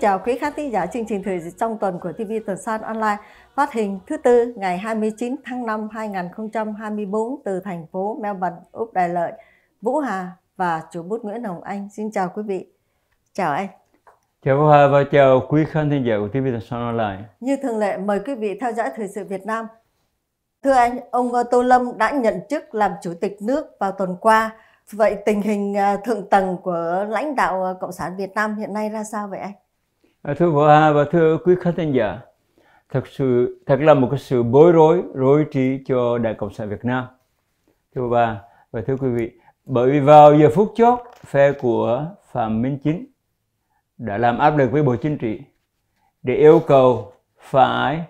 chào quý khán thính giả chương trình thời trong tuần của TV Tuần San Online phát hình thứ tư ngày 29 tháng 5 2024 từ thành phố Melbourne, Úc Đại Lợi. Vũ Hà và chủ bút Nguyễn Hồng Anh xin chào quý vị. Chào anh. Chào Vũ Hà và chào quý khán thính giả của TV Tuần San Online. Như thường lệ mời quý vị theo dõi thời sự Việt Nam. Thưa anh, ông Tô Lâm đã nhận chức làm chủ tịch nước vào tuần qua. Vậy tình hình à, thượng tầng của lãnh đạo à, Cộng sản Việt Nam hiện nay ra sao vậy anh? Ờ, thưa Vũ Hà và thưa quý khán thính giả, thật sự thật là một cái sự bối rối, rối trí cho Đảng Cộng sản Việt Nam. Thưa bà và thưa quý vị, bởi vì vào giờ phút chót, phe của Phạm Minh Chính đã làm áp lực với Bộ Chính trị để yêu cầu phải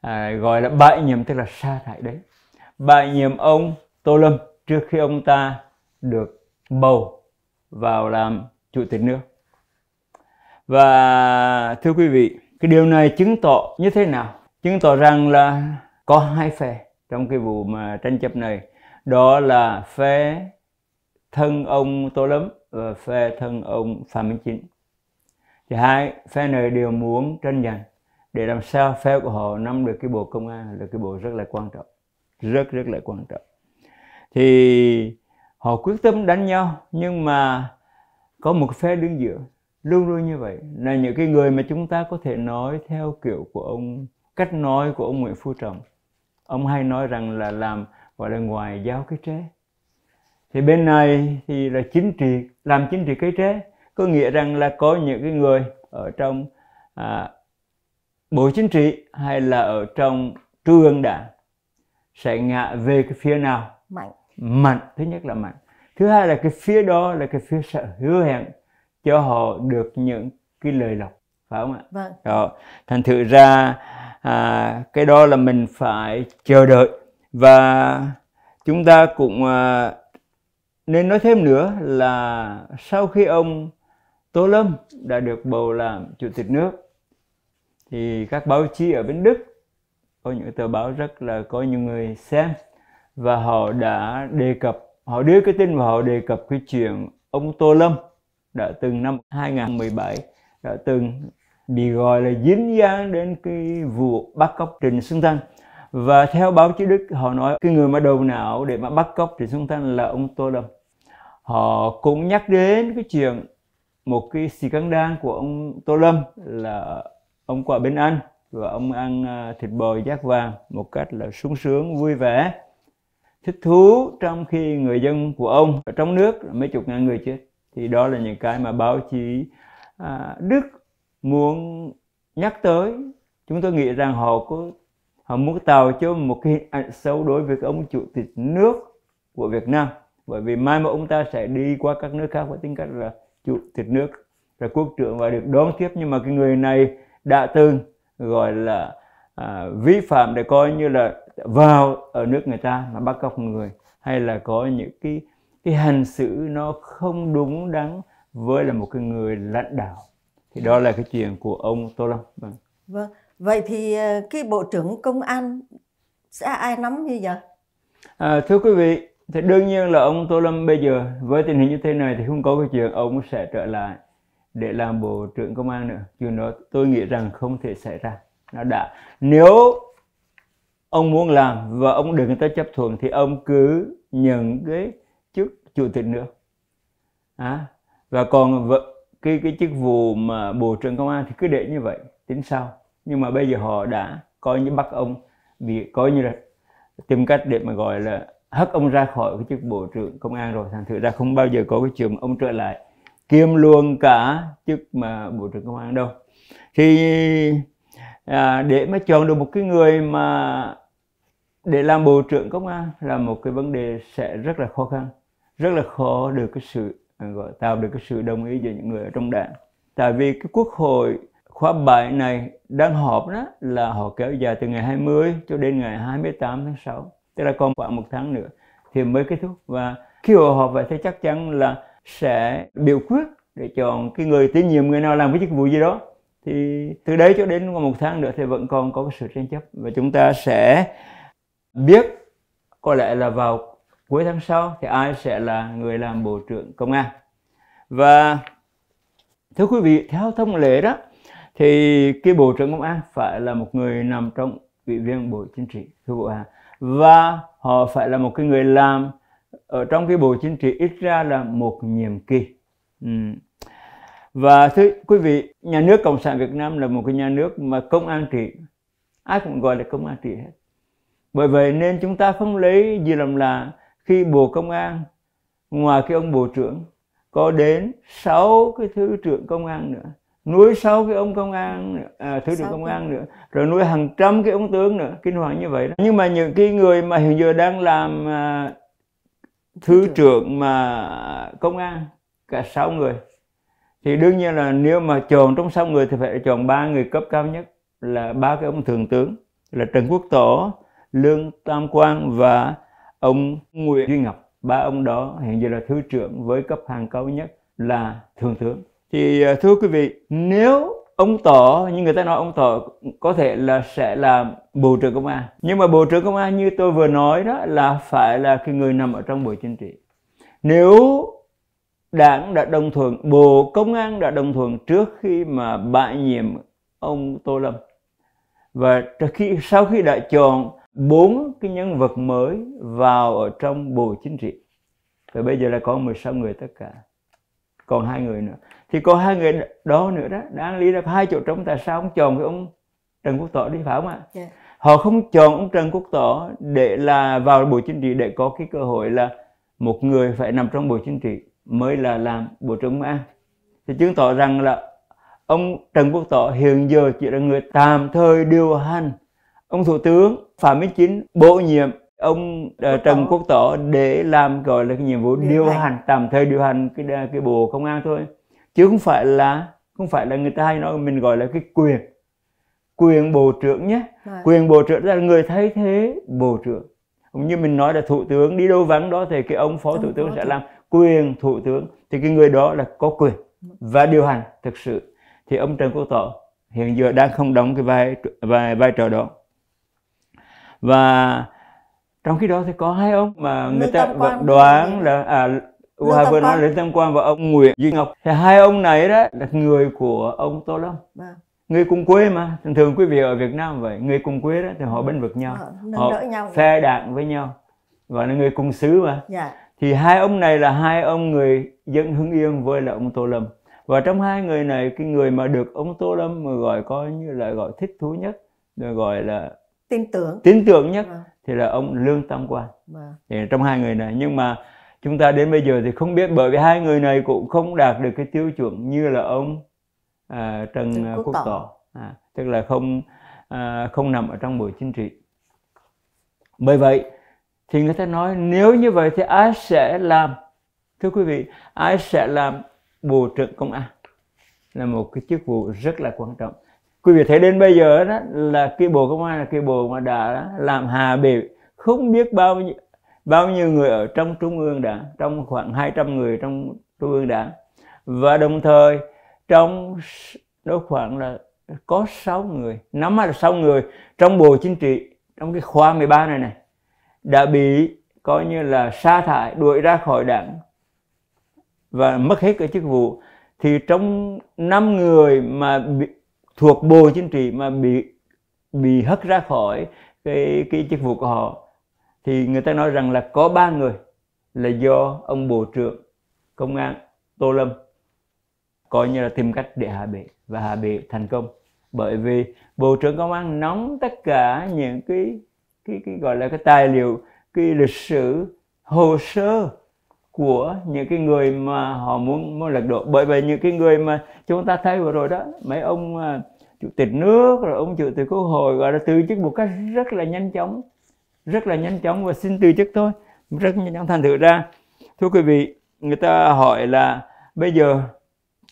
à, gọi là bãi nhiệm tức là sa thải đấy bãi nhiệm ông Tô Lâm trước khi ông ta được bầu vào làm chủ tịch nước và thưa quý vị, cái điều này chứng tỏ như thế nào? Chứng tỏ rằng là có hai phe trong cái vụ mà tranh chấp này. Đó là phe thân ông Tô Lâm và phe thân ông Phạm Minh Chính. Thì hai phe này đều muốn tranh giành để làm sao phe của họ nắm được cái bộ công an là cái bộ rất là quan trọng, rất rất là quan trọng. Thì họ quyết tâm đánh nhau, nhưng mà có một phe đứng giữa luôn luôn như vậy. Là những cái người mà chúng ta có thể nói theo kiểu của ông cách nói của ông Nguyễn Phú Trọng. Ông hay nói rằng là làm gọi là ngoài giao cái trế. Thì bên này thì là chính trị làm chính trị cái trế. Có nghĩa rằng là có những cái người ở trong à, bộ chính trị hay là ở trong trung ương đảng sẽ ngã về cái phía nào? Mạnh. Mạnh. Thứ nhất là mạnh. Thứ hai là cái phía đó là cái phía sẽ hứa hẹn cho họ được những cái lời lộc phải không ạ? Vâng. Đó thành thử ra à, cái đó là mình phải chờ đợi. Và chúng ta cũng à, nên nói thêm nữa là sau khi ông Tô Lâm đã được bầu làm chủ tịch nước thì các báo chí ở bên Đức có những tờ báo rất là có nhiều người xem và họ đã đề cập họ đưa cái tin và họ đề cập cái chuyện ông Tô Lâm đã từng năm 2017 đã từng bị gọi là dính dáng đến cái vụ bắt cóc Trịnh Xuân Thanh. Và theo báo chí Đức, họ nói cái người mà đầu não để mà bắt cóc Trịnh Xuân Thanh là ông Tô Lâm. Họ cũng nhắc đến cái chuyện một cái scandal của ông Tô Lâm là ông qua bên Anh và ông ăn à, thịt bò giác vàng một cách là sung sướng, vui vẻ, thích thú trong khi người dân của ông ở trong nước mấy chục ngàn người chết thì đó là những cái mà báo chí à, Đức muốn nhắc tới. Chúng tôi nghĩ rằng họ có họ muốn tạo cho một cái hình ảnh xấu đối với ông chủ tịch nước của Việt Nam. Bởi vì mai mà ông ta sẽ đi qua các nước khác với tính cách là chủ tịch nước là quốc trưởng và được đón tiếp. Nhưng mà cái người này đã từng gọi là à, vi phạm để coi như là vào ở nước người ta mà bắt cóc người hay là có những cái cái hành xử nó không đúng đắn với là một cái người lãnh đạo. Thì đó là cái chuyện của ông Tô Lâm. Vâng. Vâng. Vậy thì ờ, cái bộ trưởng công an sẽ ai nắm như vậy? À, thưa quý vị thì đương nhiên là ông Tô Lâm bây giờ với tình hình như thế này thì không có cái chuyện ông sẽ trở lại để làm bộ trưởng công an nữa. Chuyện đó tôi nghĩ rằng không thể xảy ra. Nó đã nếu ông muốn làm và ông được người ta chấp thuận thì ông cứ nhận cái chủ tịch nước à, và còn cái cái chức vụ mà bộ trưởng công an thì cứ để như vậy tính sau. Nhưng mà bây giờ họ đã coi như bắt ông bị coi như là tìm cách để mà gọi là hất ông ra khỏi cái chức bộ trưởng công an rồi. Thành thử ra không bao giờ có cái chuyện ông trở lại kiêm luôn cả chức mà bộ trưởng công an đâu. Thì à, để mà chọn được một cái người mà để làm bộ trưởng công an là một cái vấn đề sẽ rất là khó khăn rất là khó được cái sự à, gọi, tạo được cái sự đồng ý giữa những người ở trong đảng. Tại vì cái quốc hội khóa 7 này đang họp đó là họ kéo dài từ ngày 20 cho đến ngày 28 tháng 6 tức là còn khoảng một tháng nữa thì mới kết thúc. Và khi họ họp vậy thì chắc chắn là sẽ biểu quyết để chọn cái người tín nhiệm người nào làm cái chức vụ gì đó. Thì từ đấy cho đến một tháng nữa thì vẫn còn có cái sự tranh chấp và chúng ta sẽ biết có lẽ là vào cuối tháng sau thì ai sẽ là người làm bộ trưởng công an? Và thưa quý vị, theo thông lệ đó, thì cái bộ trưởng công an phải là một người nằm trong ủy viên bộ chính trị, thưa bộ hà và họ phải là một cái người làm ở trong cái bộ chính trị ít ra là một nhiệm kỳ. Ừ. và thưa quý vị, nhà nước cộng sản việt nam là một cái nhà nước mà công an trị. Ai cũng gọi là công an trị hết. Bởi vậy nên chúng ta không lấy gì làm là khi bộ công an ngoài cái ông bộ trưởng có đến sáu cái thứ trưởng công an nữa nuôi sáu cái ông công an à, thứ trưởng công an nữa rồi nuôi hàng trăm cái ông tướng nữa kinh hoàng như vậy đó. Nhưng mà những cái người mà hiện giờ đang làm à, thứ trưởng. Mà công an cả sáu người thì đương nhiên là nếu mà chọn trong sáu người thì phải chọn ba người cấp cao nhất là ba cái ông thượng tướng là Trần Quốc Tổ, Lương Tam Quang và ông Nguyễn Duy Ngọc. Ba ông đó hiện giờ là thứ trưởng với cấp hàng cao nhất là thượng tướng. Thì à, thưa quý vị, nếu ông Tỏ như người ta nói ông Tỏ có thể là sẽ là bộ trưởng công an nhưng mà bộ trưởng công an như tôi vừa nói đó là phải là cái người nằm ở trong bộ chính trị nếu đảng đã đồng thuận bộ công an đã đồng thuận trước khi mà bãi nhiệm ông Tô Lâm và khi sau khi đã chọn bốn cái nhân vật mới vào ở trong bộ chính trị. Và bây giờ là có 16 người tất cả. Còn hai người nữa. Thì có hai người đó nữa đó đáng lý là hai chỗ trống. Tại sao không chọn cái ông Trần Quốc Tỏ đi phải không ạ? Yeah. Dạ. họ không chọn ông Trần Quốc Tỏ để là vào bộ chính trị để có cái cơ hội là một người phải nằm trong bộ chính trị mới là làm bộ trưởng an thì chứng tỏ rằng là ông Trần Quốc Tỏ hiện giờ chỉ là người tạm thời điều hành ông thủ tướng Phạm Minh Chính bổ nhiệm ông uh, Trần Quốc Tỏ để làm gọi là cái nhiệm vụ điều hành. tạm thời điều hành cái cái bộ công an thôi. Chứ không phải là không phải là người ta hay nói mình gọi là cái quyền quyền bộ trưởng nhé. Rồi. quyền bộ trưởng là người thay thế bộ trưởng. Cũng như mình nói là thủ tướng đi đâu vắng đó thì cái ông phó thủ tướng sẽ làm quyền thủ tướng. Thì cái người đó là có quyền và điều hành thực sự. Thì ông Trần Quốc Tỏ hiện giờ đang không đóng cái vai vai vai trò đó và trong khi đó thì có hai ông mà người ta đoán là à Hòa vừa nói Lê Tâm Quang và ông Nguyễn Duy Ngọc. Thì hai ông này đó là người của ông Tô Lâm. Vâng. người cùng quê mà. Thường thường quý vị ở Việt Nam vậy người cùng quê đó thì họ bên vực nhau. Ờ, họ nhau. phe đạn với nhau. Và là người cùng xứ mà. Dạ. thì hai ông này là hai ông người dân Hưng Yên với là ông Tô Lâm. Và trong hai người này cái người mà được ông Tô Lâm mà gọi coi như là gọi thích thú nhất rồi gọi là tin tưởng. Tin tưởng nhất vâng. thì là ông Lương Tam Quang vâng. thì trong hai người này nhưng mà chúng ta đến bây giờ thì không biết bởi vì hai người này cũng không đạt được cái tiêu chuẩn như là ông à, Trần Quốc, Quốc Tỏ. À, tức là không à, không nằm ở trong bộ chính trị. Bởi vậy thì người ta nói nếu như vậy thì ai sẽ làm? Thưa quý vị ai sẽ làm bộ trưởng công an? Là một cái chức vụ rất là quan trọng quý vị thấy đến bây giờ đó là cái bộ công an là cái bộ mà đã làm hà bề không biết bao nhiêu bao nhiêu người ở trong trung ương đảng trong khoảng 200 người trong trung ương đảng và đồng thời trong đó khoảng là có 6 người nắm hay là 6 người trong bộ chính trị trong cái khóa 13 này này đã bị coi như là sa thải đuổi ra khỏi đảng và mất hết cái chức vụ. Thì trong năm người mà bị, thuộc bộ chính trị mà bị bị hất ra khỏi cái cái chức vụ của họ, thì người ta nói rằng là có ba người là do ông bộ trưởng công an tô lâm coi như là tìm cách để hạ bệ và hạ bệ thành công. Bởi vì bộ trưởng công an nắm tất cả những cái cái cái gọi là cái tài liệu, cái lịch sử, hồ sơ của những cái người mà họ muốn muốn lật đổ. Bởi vì những cái người mà chúng ta thấy vừa rồi đó mấy ông uh, chủ tịch nước rồi ông chủ tịch quốc hội gọi là từ chức một cách rất là nhanh chóng rất là nhanh chóng và xin từ chức thôi rất nhanh chóng thành thử ra. Thưa quý vị người ta hỏi là bây giờ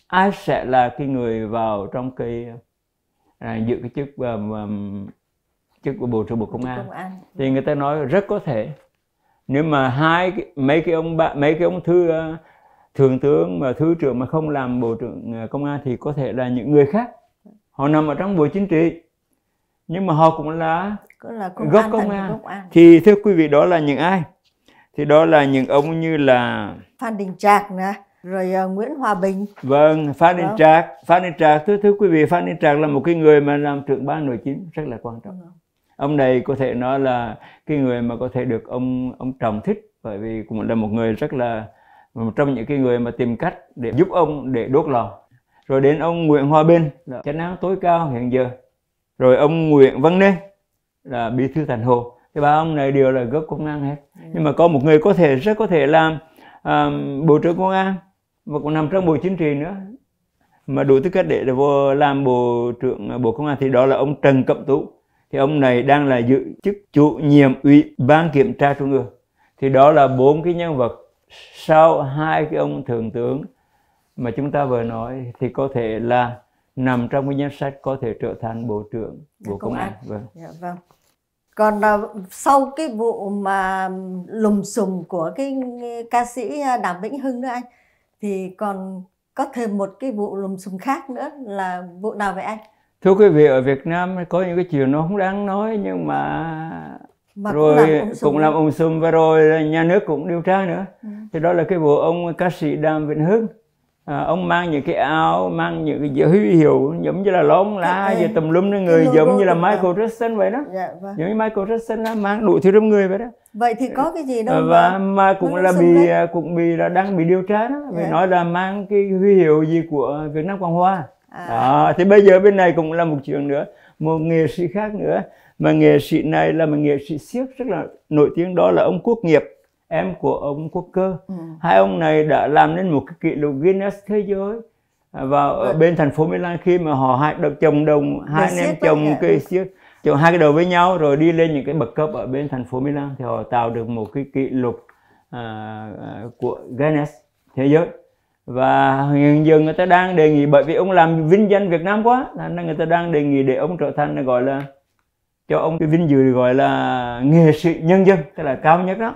ai sẽ là cái người vào trong cái à, giữ cái chức um, chức của bộ trưởng bộ công an. công an. Thì người ta nói rất có thể nếu mà hai mấy cái ông bạn mấy cái ông thư uh, thượng tướng mà thứ trưởng mà không làm bộ trưởng uh, công an thì có thể là những người khác. Họ nằm ở trong bộ chính trị. Nhưng mà họ cũng là là công gốc an, công an. Gốc an. Thì thưa quý vị đó là những ai? Thì đó là những ông như là Phan Đình Trạc nè rồi uh, Nguyễn Hòa Bình. Vâng Phan Đình Vâng. Trạc. Phan Đình Trạc thưa thưa quý vị Phan Đình Trạc là một cái người mà làm trưởng ban nội chính rất là quan trọng ông này có thể nói là cái người mà có thể được ông ông trọng thích bởi vì cũng là một người rất là một trong những cái người mà tìm cách để giúp ông để đốt lò. Rồi đến ông Nguyễn Hòa Bình là chánh án tối cao hiện giờ. Rồi ông Nguyễn Văn Nên là bí thư thành hồ. Thì ba ông này đều là gốc công an hết. Nhưng mà có một người có thể rất có thể làm à, bộ trưởng công an và cũng nằm trong bộ chính trị nữa. Mà đủ tư cách để vô làm bộ trưởng bộ công an thì đó là ông Trần Cẩm Tú thì ông này đang là giữ chức chủ nhiệm ủy ban kiểm tra trung ương thì đó là bốn cái nhân vật sau hai cái ông thượng tướng mà chúng ta vừa nói thì có thể là nằm trong cái danh sách có thể trở thành bộ trưởng bộ công, Công an, an. vâng Dạ vâng. Còn à, sau cái vụ mà lùm xùm của cái ca sĩ Đàm Vĩnh Hưng nữa anh thì còn có thêm một cái vụ lùm xùm khác nữa là vụ nào vậy anh? Thưa quý vị ở Việt Nam có những cái chuyện nó không đáng nói nhưng mà Mà rồi cũng làm ung cũng làm sùm và rồi nhà nước cũng điều tra nữa Ừ. thì đó là cái vụ ông ca sĩ Đàm Vĩnh Hưng à, ông mang những cái áo mang những cái dấu huy hiệu giống như là lông lá và tùm lum lên người giống như là Michael Jackson vậy đó Dạ vâng. giống như Michael Jackson đó, mang đủ thứ trong người vậy đó Vậy thì có cái gì đâu và mà mà cũng là bị đấy. cũng bị là đang bị điều tra đó vì Dạ. nói là mang cái huy hiệu gì của Việt Nam Cộng Hòa à, đó, thì bây giờ bên này cũng là một chuyện nữa một nghệ sĩ khác nữa. Mà nghệ sĩ này là một nghệ sĩ siếc rất là nổi tiếng đó là ông Quốc Nghiệp em của ông Quốc Cơ. Ừ. hai ông này đã làm nên một cái kỷ lục Guinness thế giới. À, vào ở Vâng. bên thành phố Milan khi mà họ hai đợt chồng đồng hai anh em chồng cái siếc chồng hai cái đầu với nhau rồi đi lên những cái bậc cấp ở bên thành phố Milan thì họ tạo được một cái kỷ lục à, à, của Guinness thế giới và hiện giờ người ta đang đề nghị bởi vì ông làm vinh danh Việt Nam quá nên người ta đang đề nghị để ông trở thành gọi là cho ông cái vinh dự gọi là nghệ sĩ nhân dân tức là cao nhất đó.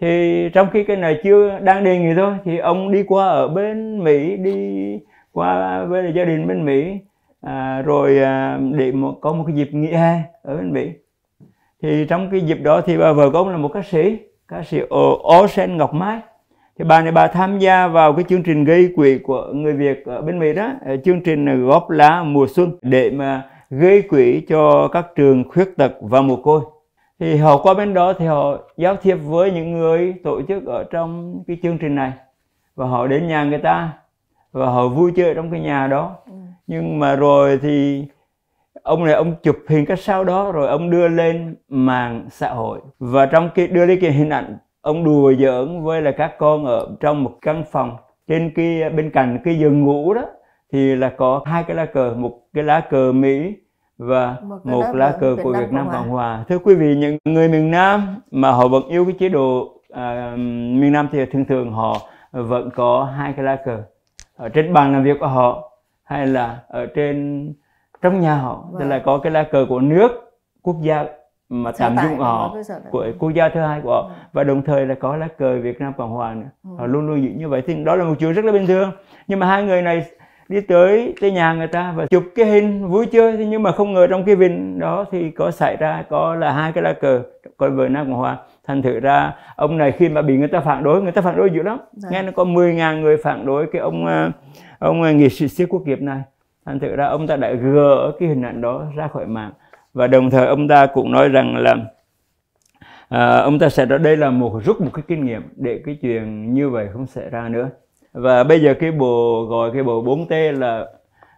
Thì trong khi cái này chưa đang đề nghị thôi thì ông đi qua ở bên Mỹ đi qua với gia đình bên Mỹ à, rồi à, để một, có một cái dịp nghỉ hè ở bên Mỹ. Thì trong cái dịp đó thì bà vợ của ông là một ca sĩ ca sĩ Ô Ngọc Mai thì bà này bà tham gia vào cái chương trình gây quỹ của người Việt ở bên Mỹ đó. Ờ, chương trình góp lá mùa xuân để mà gây quỹ cho các trường khuyết tật và mồ côi. Thì họ qua bên đó thì họ giao thiệp với những người tổ chức ở trong cái chương trình này. Và họ đến nhà người ta và họ vui chơi trong cái nhà đó. Ừ. nhưng mà rồi thì ông này ông chụp hình cái sau đó rồi ông đưa lên mạng xã hội. Và trong cái đưa lên cái hình ảnh ông đùa giỡn với là các con ở trong một căn phòng trên cái bên cạnh cái giường ngủ đó thì là có hai cái lá cờ một cái lá cờ Mỹ và Một một lá cờ của Việt Nam Cộng Hòa. Thưa quý vị những người miền Nam mà họ vẫn yêu cái chế độ à, miền Nam thì thường thường họ vẫn có hai cái lá cờ ở trên bàn làm việc của họ hay là ở trên trong nhà họ tức Vâng. là có cái lá cờ của nước quốc gia mà tạm của họ của quốc gia thứ hai của họ. Ừ. và đồng thời là có lá cờ Việt Nam Cộng Hòa nữa. Ừ. họ luôn luôn giữ như vậy. Thì đó là một chuyện rất là bình thường. Nhưng mà hai người này đi tới tới nhà người ta và chụp cái hình vui chơi. Thế nhưng mà không ngờ trong cái hình đó thì có xảy ra có là hai cái lá cờ của Việt Nam Cộng Hòa. Thành thử ra ông này khi mà bị người ta phản đối người ta phản đối dữ lắm. Dạ. nghe nó có 10.000 người phản đối cái ông ờ, ông ờ, nghệ sĩ siếc quốc nghiệp này. Thành thử ra ông ta đã gỡ cái hình ảnh đó ra khỏi mạng và đồng thời ông ta cũng nói rằng là à, ông ta sẽ ra đây là một rút một cái kinh nghiệm để cái chuyện như vậy không xảy ra nữa. Và bây giờ cái bộ gọi cái bộ 4T là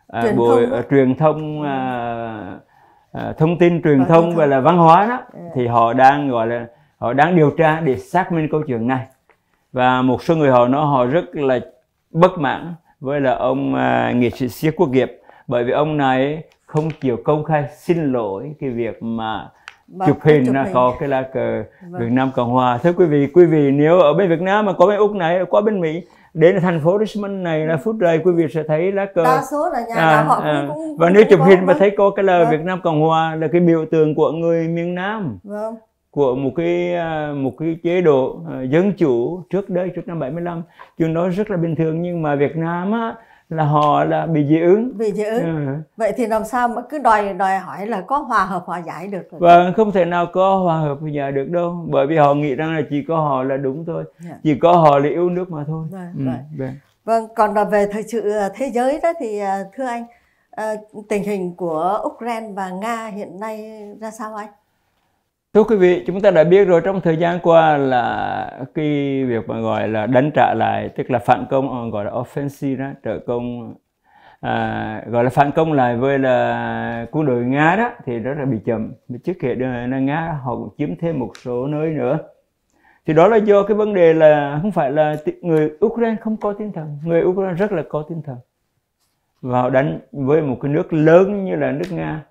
à, Truyền bộ thông. à, truyền thông à, à, thông tin truyền Và thông thông và là văn hóa đó Ừ. thì họ đang gọi là họ đang điều tra để xác minh câu chuyện này. Và một số người họ nói họ rất là bất mãn với là ông à, nghệ sĩ siếc quốc nghiệp. Bởi vì ông này không chịu công khai xin lỗi cái việc mà Và chụp có hình chụp là hình. có cái lá cờ Vâng. Việt Nam Cộng Hòa. Thưa quý vị, quý vị nếu ở bên Việt Nam mà có bên Úc này, qua bên Mỹ, đến thành phố Richmond này là phút giây quý vị sẽ thấy lá cờ. đa số là nhà À, họ à. cũng và nếu chụp có, hình mà vâng. thấy có cái là Vâng. Việt Nam Cộng Hòa là cái biểu tượng của người miền Nam vâng của một cái à, một cái chế độ à, dân chủ trước đây trước năm 75 chuyện đó rất là bình thường nhưng mà Việt Nam á là họ là bị dị ứng vì dị ứng Ừ. vậy thì làm sao mà cứ đòi đòi hỏi là có hòa hợp hòa giải được và không thể nào có hòa hợp với nhà được đâu bởi vì họ nghĩ rằng là chỉ có họ là đúng thôi Dạ. chỉ có họ là yêu nước mà thôi Vâng, ừ, vâng. vâng. Vâng, còn là về thời sự ờ, thế giới đó thì ờ, thưa anh, ờ, tình hình của Ukraine và Nga hiện nay ra sao anh? Thưa quý vị, chúng ta đã biết rồi trong thời gian qua là cái việc mà gọi là đánh trả lại, tức là phản công ờ, gọi là offensive đó, trợ công à, gọi là phản công lại với là quân đội Nga đó thì rất là bị chậm. Trước kia ờ, là Nga họ cũng chiếm thêm một số nơi nữa. Thì đó là do cái vấn đề là không phải là người Ukraine không có tinh thần người Ukraine rất là có tinh thần. Và họ đánh với một cái nước lớn như là nước Nga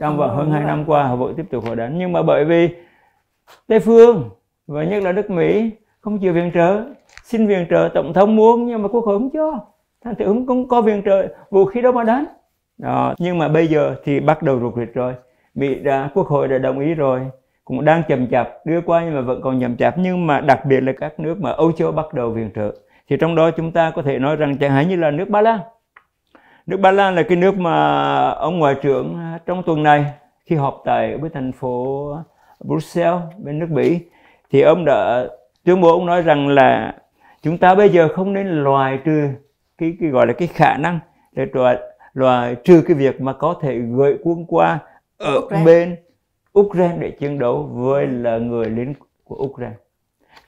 trong vòng hơn hai năm qua họ vẫn tiếp tục họ đánh nhưng mà bởi vì Tây phương và nhất là nước Mỹ không chịu viện trợ xin viện trợ tổng thống muốn nhưng mà quốc hội không cho. Thành thử không, không có viện trợ vũ khí đâu mà đánh đó. nhưng mà bây giờ thì bắt đầu rụt rịch rồi. Mỹ đã quốc hội đã đồng ý rồi. Cũng đang chậm chạp đưa qua nhưng mà vẫn còn chậm chạp. Nhưng mà đặc biệt là các nước mà Âu Châu bắt đầu viện trợ thì trong đó chúng ta có thể nói rằng chẳng hạn như là nước Ba Lan nước Ba Lan là cái nước mà ông ngoại trưởng trong tuần này khi họp tại với thành phố Brussels bên nước Bỉ thì ông đã tuyên bố ông nói rằng là chúng ta bây giờ không nên loại trừ cái, cái gọi là cái khả năng để loại, loại trừ cái việc mà có thể gửi quân qua ở okay. bên Ukraine để chiến đấu với là người lính của Ukraine.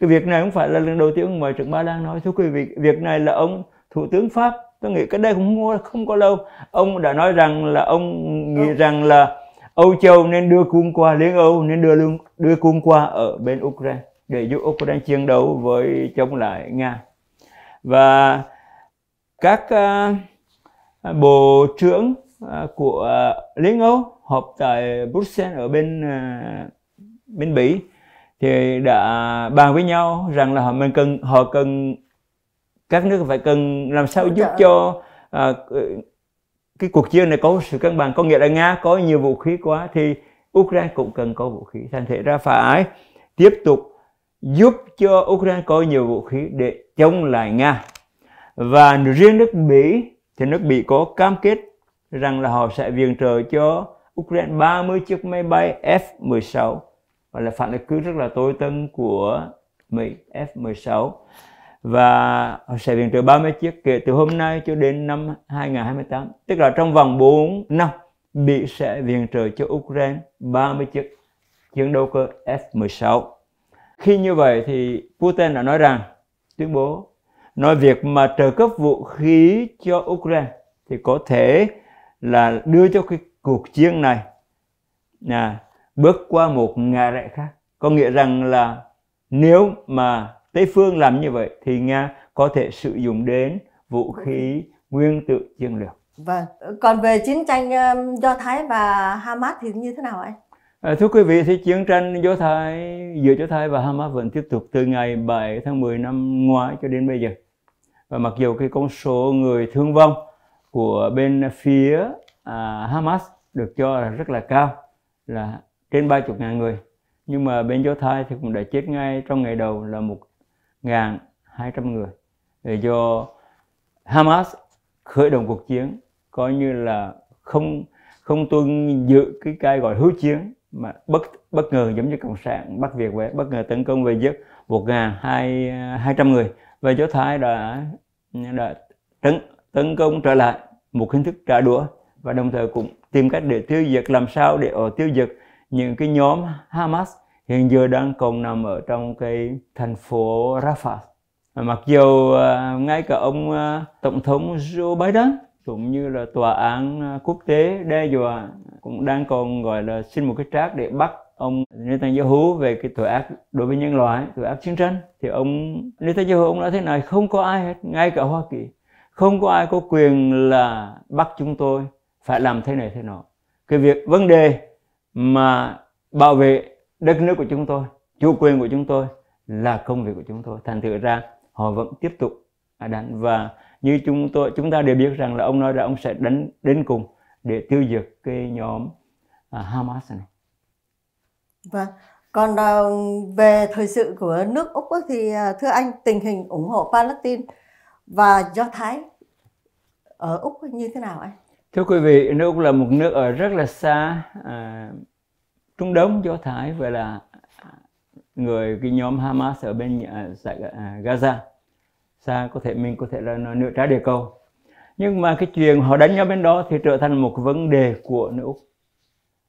Cái việc này không phải là lần đầu tiên ông ngoại trưởng Ba Lan nói. Thưa quý vị, việc này là ông Thủ tướng Pháp, tôi nghĩ cái đây cũng không, không có lâu. Ông đã nói rằng là ông nghĩ ừ. rằng là Âu Châu nên đưa quân qua Liên Âu, nên đưa đưa quân qua ở bên Ukraine để giúp Ukraine chiến đấu với chống lại Nga. Và các uh, bộ trưởng uh, của uh, Liên Âu họp tại Bruxelles ở bên uh, bên Bỉ thì đã bàn với nhau rằng là họ mình cần họ cần các nước phải cần làm sao giúp cho uh, cái cuộc chiến này có sự cân bằng. Có nghĩa là nga có nhiều vũ khí quá thì ukraine cũng cần có vũ khí thành thể. Ra phải tiếp tục giúp cho ukraine có nhiều vũ khí để chống lại nga. Và riêng nước mỹ thì nước mỹ có cam kết rằng là họ sẽ viện trợ cho Ukraine 30 chiếc máy bay F-16 và là phản lực cứ rất là tối tân của Mỹ F-16 và họ sẽ viện trợ 30 chiếc kể từ hôm nay cho đến năm 2028 tức là trong vòng 4 năm Mỹ sẽ viện trợ cho Ukraine 30 chiếc chiến đấu cơ F-16 khi như vậy thì Putin đã nói rằng tuyên bố nói việc mà trợ cấp vũ khí cho Ukraine thì có thể là đưa cho cái cuộc chiến này à, bước qua một ngã rẽ khác. Có nghĩa rằng là nếu mà Tây phương làm như vậy thì Nga có thể sử dụng đến vũ khí nguyên tử chiến lược. Vâng, còn về chiến tranh um, Do Thái và Hamas thì như thế nào anh? À, thưa quý vị thì chiến tranh Do Thái giữa Do Thái và Hamas vẫn tiếp tục từ ngày 7 tháng 10 năm ngoái cho đến bây giờ. Và mặc dù cái con số người thương vong của bên phía à, Hamas được cho là rất là cao là trên 30 ngàn người nhưng mà bên Do Thái thì cũng đã chết ngay trong ngày đầu là một ngàn hai trăm người. Để do Hamas khởi động cuộc chiến, coi như là không không tuân giữ cái cái gọi hứa chiến, mà bất bất ngờ giống như cộng sản bắt việc về bất ngờ tấn công về giết một ngàn hai hai trăm người. Và do thái đã đã tấn tấn công trở lại một hình thức trả đũa và đồng thời cũng tìm cách để tiêu diệt, làm sao để ở tiêu diệt những cái nhóm Hamas hiện giờ đang còn nằm ở trong cái thành phố Rafah. Mặc dù uh, ngay cả ông uh, tổng thống Joe Biden cũng như là tòa án à, quốc tế đe dọa cũng đang còn gọi là xin một cái trác để bắt ông Netanyahu về cái tội ác đối với nhân loại, tội ác chiến tranh. Thì ông Netanyahu ông nói thế này không có ai hết, ngay cả Hoa Kỳ. Không có ai có quyền là bắt chúng tôi phải làm thế này thế nọ. Cái việc vấn đề mà bảo vệ đất nước của chúng tôi chủ quyền của chúng tôi là công việc của chúng tôi thành thử ra họ vẫn tiếp tục đánh và như chúng tôi chúng ta đều biết rằng là ông nói là ông sẽ đánh đến cùng để tiêu diệt cái nhóm uh, Hamas này. Vâng. Còn uh, về thời sự của nước Úc thì uh, thưa anh tình hình ủng hộ Palestine và Do Thái ở Úc như thế nào anh? Thưa quý vị, nước Úc là một nước ở rất là xa à, cũng Đông Do Thái. Về là à, người cái nhóm Hamas ở bên à, à Gaza xa có thể mình có thể là nửa trái địa cầu nhưng mà cái chuyện họ đánh nhau bên đó thì trở thành một cái vấn đề của nước Úc.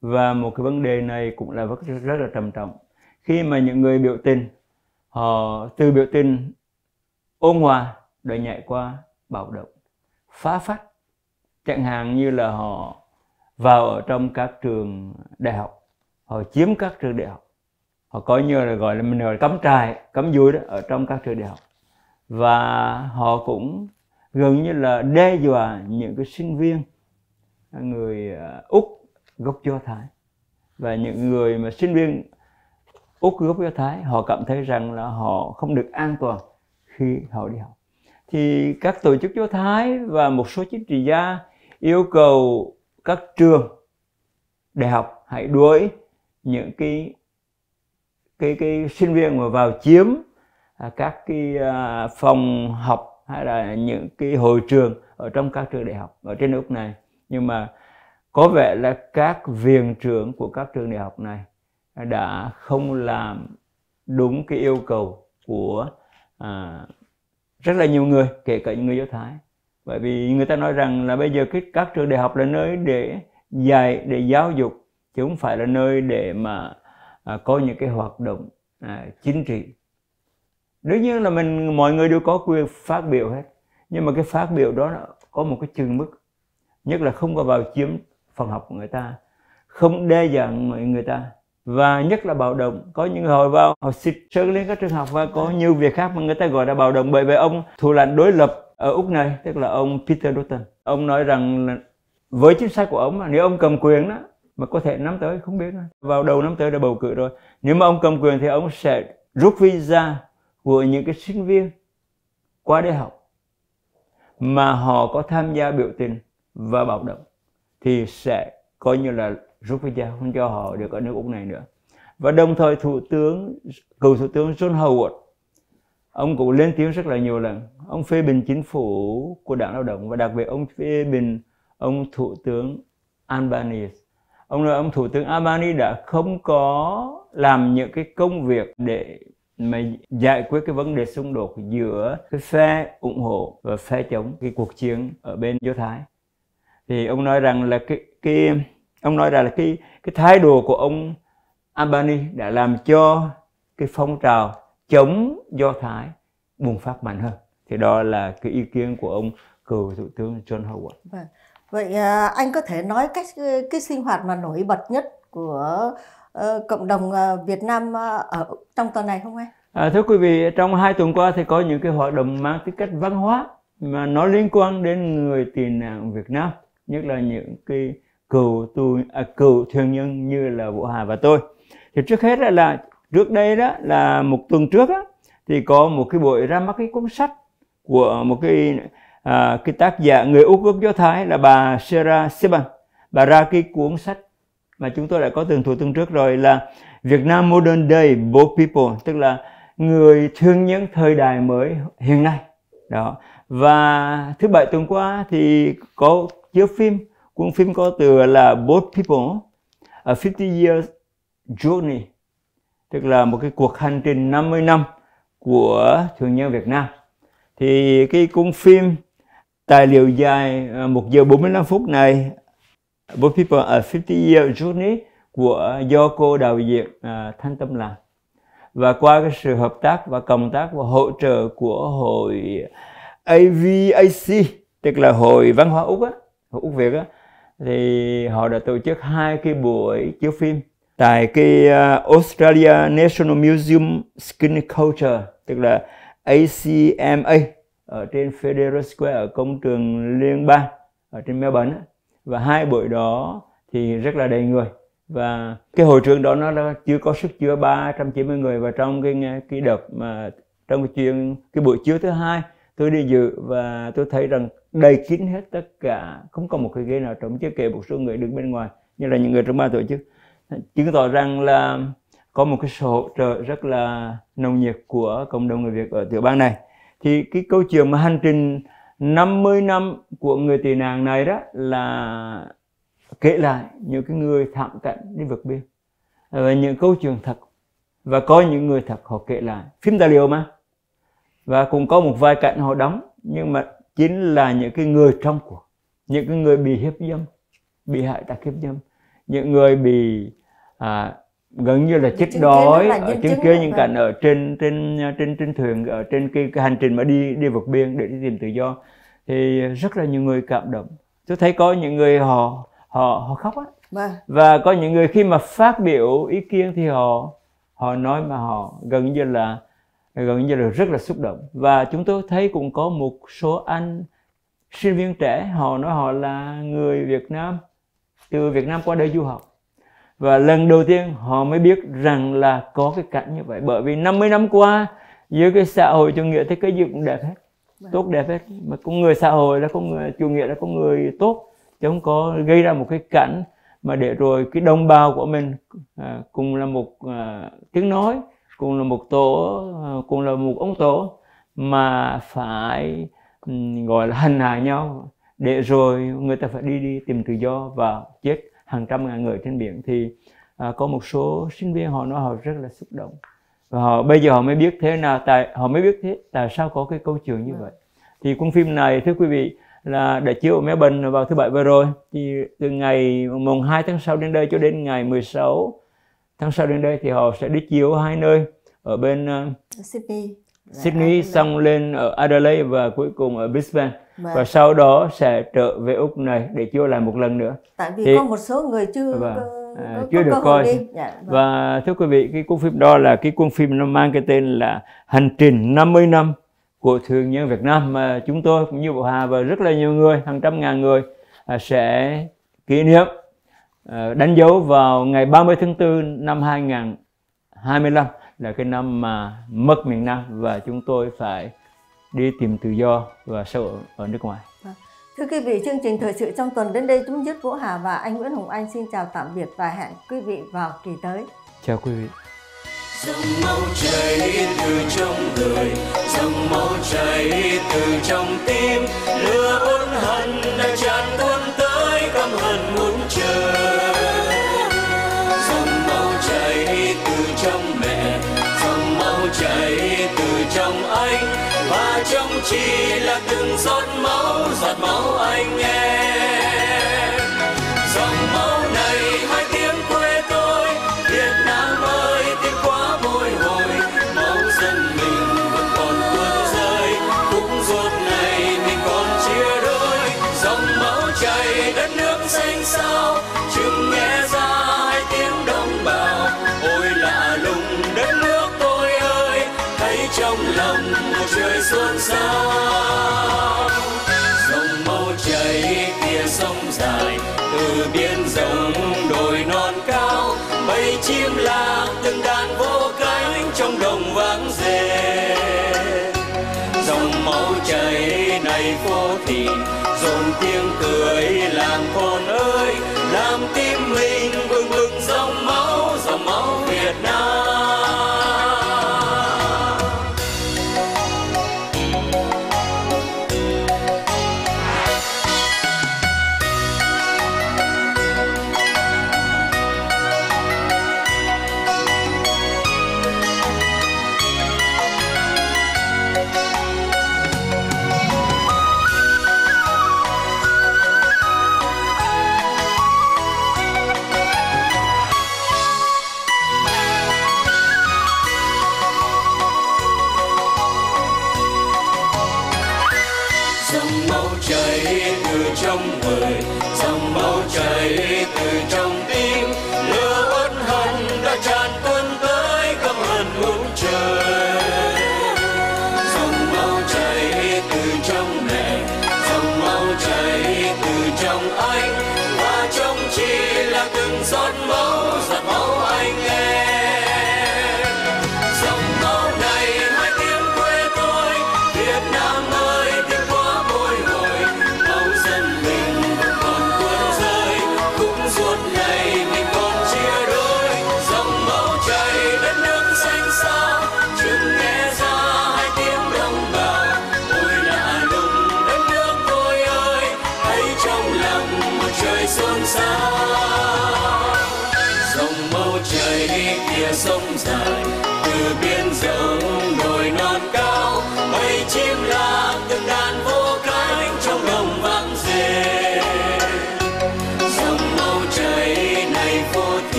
Và một cái vấn đề này cũng là rất, rất là trầm trọng. Khi mà những người biểu tình họ từ biểu tình ôn hòa rồi nhảy qua bạo động phá phách chẳng hạn như là họ vào ở trong các trường đại học họ chiếm các trường đại học. Họ coi như là gọi là mình gọi là cắm trại, cắm vui đó ở trong các trường đại học. Và họ cũng gần như là đe dọa những cái sinh viên, người ờ, úc gốc do thái. Và những người mà sinh viên úc gốc do thái, họ cảm thấy rằng là họ không được an toàn khi họ đi học. Thì các tổ chức do thái và một số chính trị gia yêu cầu các trường đại học hãy đuổi những cái cái cái sinh viên mà vào chiếm à, các cái à, phòng học hay là những cái hội trường ở trong các trường đại học ở trên nước này. Nhưng mà có vẻ là các viện trưởng của các trường đại học này đã không làm đúng cái yêu cầu của à, rất là nhiều người kể cả những người do thái. Bởi vì người ta nói rằng là bây giờ cái các trường đại học là nơi để dạy để giáo dục chứ không phải là nơi để mà à, có những cái hoạt động à, chính trị. Đương nhiên là mình mọi người đều có quyền phát biểu hết. Nhưng mà cái phát biểu đó có một cái chừng mức. Nhất là không có vào chiếm phòng học của người ta. Không đe dọa người ta. Và nhất là bạo động. Có những hồi vào họ xịt sơn lên các trường học. Và có nhiều việc khác mà người ta gọi là bạo động. Bởi vì ông thủ lãnh đối lập ở úc này tức là ông peter dutton. Ông nói rằng là với chính sách của ông mà nếu ông cầm quyền đó mà có thể năm tới, không biết vào đầu năm tới đã bầu cử rồi. Nếu mà ông cầm quyền thì ông sẽ rút visa của những cái sinh viên qua đại học mà họ có tham gia biểu tình và bạo động thì sẽ coi như là rút visa, không cho họ được ở nước Úc này nữa. Và đồng thời thủ tướng, cựu thủ tướng John Howard, ông cũng lên tiếng rất là nhiều lần. Ông phê bình chính phủ của đảng lao động và đặc biệt ông phê bình ông thủ tướng Albanese ông nói, ông thủ tướng Albany đã không có làm những cái công việc để mà giải quyết cái vấn đề xung đột giữa cái phe ủng hộ và phe chống cái cuộc chiến ở bên Do Thái thì ông nói rằng là cái cái, ông nói rằng là cái cái thái độ của ông Albany đã làm cho cái phong trào chống Do Thái bùng phát mạnh hơn thì đó là cái ý kiến của ông cựu thủ tướng John Howard. Vâng. Vậy à, anh có thể nói cách ờ, cái sinh hoạt mà nổi bật nhất của ờ, cộng đồng ờ, Việt Nam ở trong tuần này không anh? À, thưa quý vị, trong hai tuần qua thì có những cái hoạt động mang tính cách văn hóa mà nó liên quan đến người tị nạn Việt Nam, nhất là những cái cựu tu à, cựu thuyền nhân như là Vũ Hà và tôi. Thì trước hết là, là trước đây đó là một tuần trước đó, thì có một cái buổi ra mắt cái cuốn sách của một cái à, cái tác giả người Úc gốc Do Thái là bà Sarah Seban bà ra cái cuốn sách mà chúng tôi đã có từng thuật tuần trước rồi là Việt Nam Modern Day Boat People tức là người thương nhân thời đại mới hiện nay. Đó. Và thứ bảy tuần qua thì có chiếu phim cuốn phim có từ là Boat People a 50 years journey tức là một cái cuộc hành trình 50 năm của thương nhân Việt Nam. Thì cái cuốn phim tài liệu dài ờ, 1 giờ 45 phút này Both People a 50 Year Journey của do cô đạo diễn uh, Thanh Tâm làm và qua cái sự hợp tác và cộng tác và hỗ trợ của hội AVAC tức là hội văn hóa Úc á, hội Úc Việt á thì họ đã tổ chức hai cái buổi chiếu phim tại cái uh, Australia National Museum Skin Culture tức là ACMA ở trên Federal Square ở công trường liên bang ở trên Melbourne và hai buổi đó thì rất là đầy người. Và cái hội trường đó nó chưa có sức chứa 390 người. Và trong cái cái đợt mà trong cái chuyên, cái buổi chiếu thứ hai, tôi đi dự và tôi thấy rằng đầy kín hết tất cả, không có một cái ghế nào trống, chứ kể một số người đứng bên ngoài, như là những người trong ban tổ chức. Chứng tỏ rằng là có một cái sự hỗ trợ rất là nồng nhiệt của cộng đồng người Việt ở tiểu bang này thì cái câu chuyện mà hành trình 50 năm của người tị nạn này đó là kể lại những cái người thảm cảnh đi vượt biên và những câu chuyện thật. Và có những người thật họ kể lại. Phim tài liệu mà. Và cũng có một vài cảnh họ đóng nhưng mà chính là những cái người trong cuộc. Những cái người bị hiếp dâm bị hại tặc hiếp dâm. Những người bị à, gần như là chết đói ở chứng kiến những cảnh ở trên trên trên trên thuyền ở trên cái, cái hành trình mà đi đi vượt biên để đi tìm tự do. Thì rất là nhiều người cảm động. Tôi thấy có những người họ họ họ khóc á. Vâng. và có những người khi mà phát biểu ý kiến thì họ họ nói mà họ gần như là gần như là rất là xúc động. Và chúng tôi thấy cũng có một số anh sinh viên trẻ họ nói họ là người Việt Nam từ Việt Nam qua đây du học và lần đầu tiên họ mới biết rằng là có cái cảnh như vậy. Bởi vì 50 năm qua dưới cái xã hội chủ nghĩa thì cái gì cũng đẹp hết. Vâng. tốt đẹp hết. Mà con người xã hội là con người chủ nghĩa là con người tốt. Chứ không có gây ra một cái cảnh mà để rồi cái đồng bào của mình à, cùng là một à, tiếng nói cùng là một tổ à, cùng là một ông tổ mà phải um, gọi là hành hạ nhau để rồi người ta phải đi đi tìm tự do và chết hàng trăm ngàn người trên biển thì à, có một số sinh viên họ nói họ rất là xúc động. Và họ bây giờ họ mới biết thế nào tại họ mới biết thế tại sao có cái câu chuyện như vậy. Thì cuốn phim này thưa quý vị là đã chiếu ở Melbourne vào thứ bảy vừa rồi. Thì từ ngày mùng 2 tháng 6 đến đây cho đến ngày 16 tháng 6 đến đây thì họ sẽ đi chiếu hai nơi ở bên uh, Sydney. Sydney xong lên ở Adelaide và cuối cùng ở Brisbane vâng. và sau đó sẽ trở về Úc này để chiếu lại một lần nữa. Tại vì thì, có một số người chưa vâng, à, có, chưa được coi. Đi. Dạ, vâng. Và thưa quý vị, cái cuốn phim đó là cái cuốn phim nó mang cái tên là Hành trình 50 năm của thường nhân Việt Nam mà chúng tôi cũng như Bộ Hà và rất là nhiều người, hàng trăm ngàn người à, sẽ kỷ niệm à, đánh dấu vào ngày 30 tháng 4 năm 2025 là cái năm mà mất miền Nam và chúng tôi phải đi tìm tự do và sống ở nước ngoài. Vâng. Thưa quý vị, chương trình thời sự trong tuần đến đây chúng dứt Vũ Hà và anh Nguyễn Hồng Anh xin chào tạm biệt và hẹn quý vị vào kỳ tới. Chào quý vị. dòng máu chảy từ trong người dòng máu chảy từ trong tim lửa ôn hận đã tràn tuôn chỉ là từng giọt máu giọt máu anh em. Dòng máu này hai tiếng quê tôi, Việt Nam ơi, tiếng quá bồi hồi. Máu dân mình vẫn còn tuôn rơi cũng ruột này mình còn chia đôi. Dòng máu chảy, đất nước xanh sao xuân sao dòng máu chảy kia sông dài, từ biên rộng đồi non cao. Bầy chim lạc từng đàn vô cánh trong đồng vắng dề dòng máu chảy này phố thị dồn tiếng cười làng con